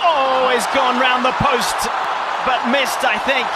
Oh, he's gone round the post, but missed, I think.